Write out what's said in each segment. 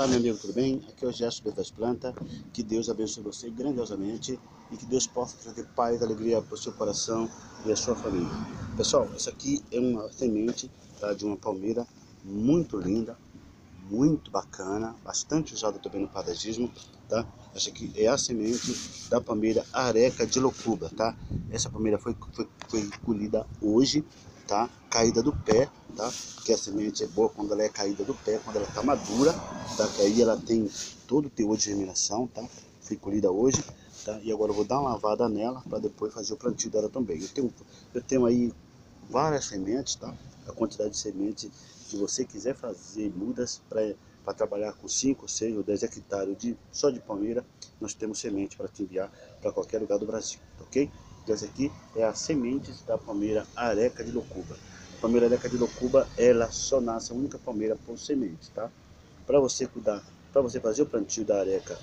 Olá meu amigo, tudo bem? Aqui é o Gesto das Plantas. Que Deus abençoe você grandiosamente e que Deus possa trazer paz e alegria para o seu coração e a sua família. Pessoal, essa aqui é uma semente tá, de uma palmeira muito linda, muito bacana, bastante usada também no padagismo, tá? Essa aqui é a semente da palmeira areca de locuba, tá? Essa palmeira foi, foi, foi colhida hoje, tá? Caída do pé, tá? Que a semente é boa quando ela é caída do pé, quando ela está madura, tá? Que aí ela tem todo o teor de germinação, tá? Foi colhida hoje, tá? E agora eu vou dar uma lavada nela para depois fazer o plantio dela também. Eu tenho, eu tenho aí várias sementes, tá? A quantidade de sementes que você quiser fazer mudas para trabalhar com 5, 6 ou 10 hectares de, só de palmeira, nós temos semente para te enviar para qualquer lugar do Brasil, ok? Essa aqui é a semente da palmeira areca de locuba. A palmeira areca de locuba, ela só nasce a única palmeira por semente, tá? Para você cuidar, para você fazer o plantio da areca,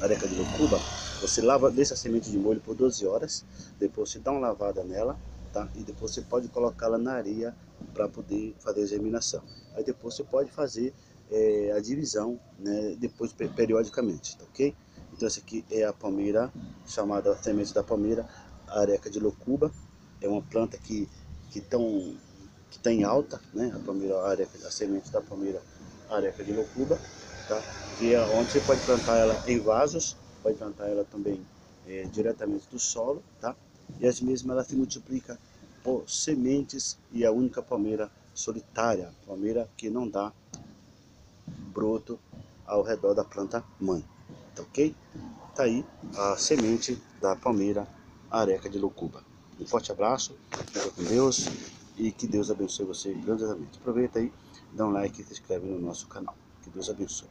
areca de locuba, você lava, deixa a semente de molho por 12 horas, depois você dá uma lavada nela, tá? E depois você pode colocá-la na areia para poder fazer a germinação. Aí depois você pode fazer é, a divisão, né? Depois periodicamente, tá ok? Então essa aqui é a palmeira, chamada semente da palmeira, areca de locuba. É uma planta que que que está em alta, né? A palmeira areca, a semente da palmeira areca de locuba, tá? Que é onde você pode plantar ela em vasos, pode plantar ela também é, diretamente do solo, tá? E as mesmas ela se multiplica por sementes e a única palmeira solitária, palmeira que não dá broto ao redor da planta mãe tá ok? Tá aí a semente da palmeira areca de locuba. Um forte abraço, fica com Deus e que Deus abençoe você grandiosamente. Aproveita aí, dá um like e se inscreve no nosso canal. Que Deus abençoe.